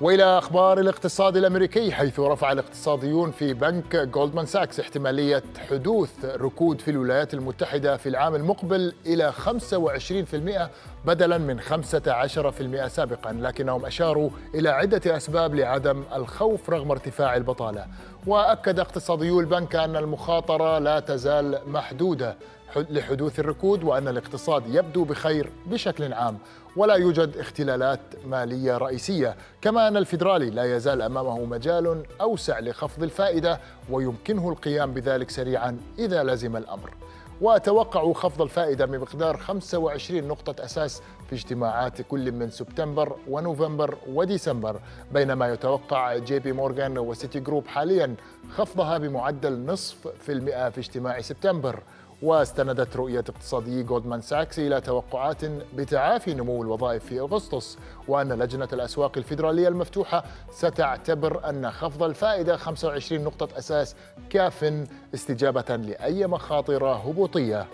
وإلى أخبار الاقتصاد الأمريكي حيث رفع الاقتصاديون في بنك جولدمان ساكس احتمالية حدوث ركود في الولايات المتحدة في العام المقبل إلى 25% بدلا من 15% سابقا لكنهم أشاروا إلى عدة أسباب لعدم الخوف رغم ارتفاع البطالة. وأكد اقتصاديو البنك أن المخاطرة لا تزال محدودة. لحدوث الركود وأن الاقتصاد يبدو بخير بشكل عام ولا يوجد اختلالات مالية رئيسية. كما أن الفيدرالي لا يزال أمامه مجال أوسع لخفض الفائدة ويمكنه القيام بذلك سريعا إذا لزم الأمر. وتوقعوا خفض الفائدة بمقدار 25 نقطة أساس في اجتماعات كل من سبتمبر ونوفمبر وديسمبر. بينما يتوقع جي بي مورغان وسيتي جروب حاليا خفضها بمعدل نصف في المئة في اجتماع سبتمبر. واستندت رؤية اقتصادي جولدمان ساكس إلى توقعات بتعافي نمو الوظائف في أغسطس وأن لجنة الأسواق الفيدرالية المفتوحة ستعتبر أن خفض الفائدة 25 نقطة أساس كاف استجابة لأي مخاطر هبوطية.